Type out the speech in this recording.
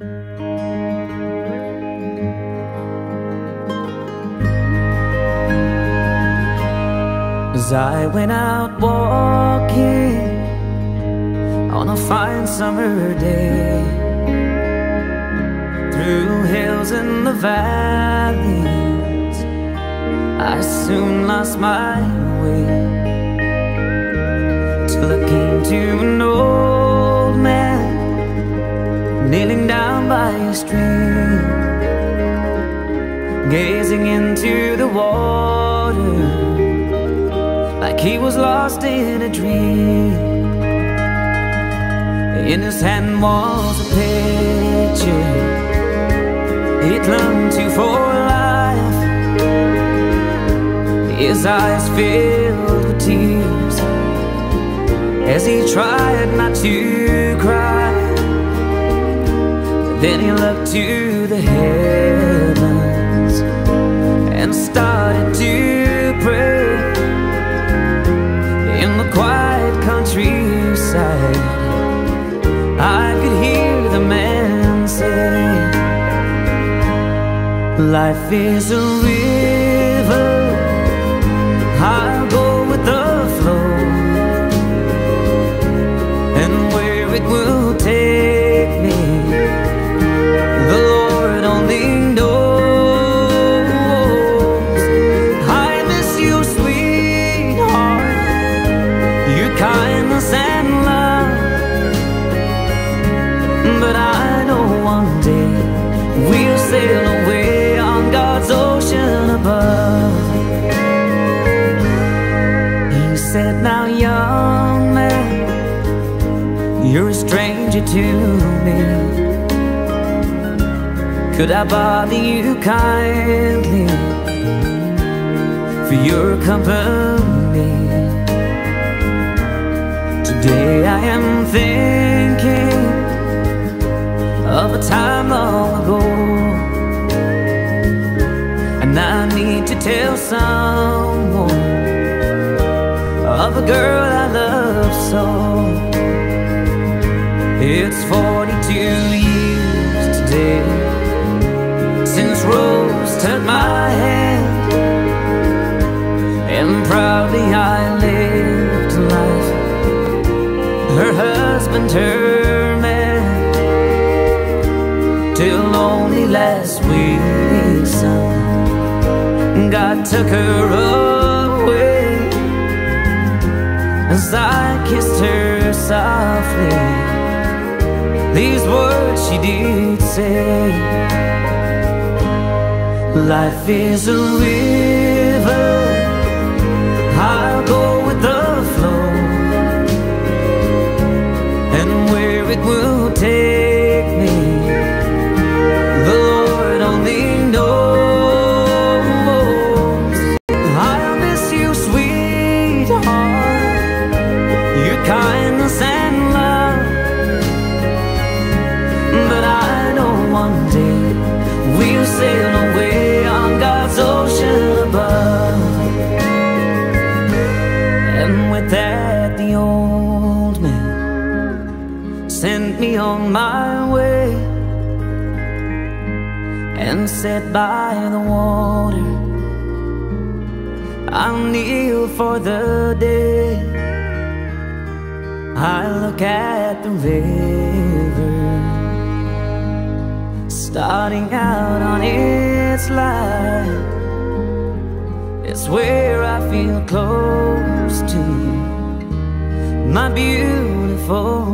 As I went out walking on a fine summer day through hills and the valleys, I soon lost my way till I came to an old man kneeling down by a stream, gazing into the water like he was lost in a dream. In his hand was a picture he clung to for life. His eyes filled with tears as he tried not to cry. Then he looked to the heavens and started to pray in the quiet countryside. I could hear the man say, Life is a said, Now, young man, you're a stranger to me. Could I bother you kindly for your company? Today I am thinking of a time long ago And I need to tell someone of a girl I love so It's 42 years today Since Rose took my hand And proudly I lived life her husband, her man, till only last week, son, God took her away. As I kissed her softly, these words she did say: Life is a river, I'll go sail away on God's ocean above. And with that, the old man sent me on my way and sat by the water. I'll kneel for the day. I look at the river starting out on its line. It's where I feel close to my beautiful